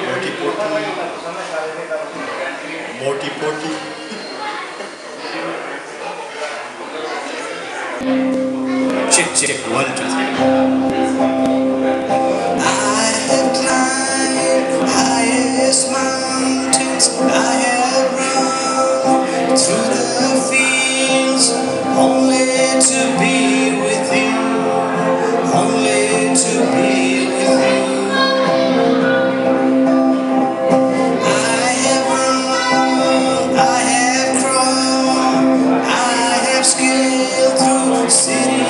मोटी पोटी मोटी पोटी I have climbed highest mountains. I have run through the fields only to be city.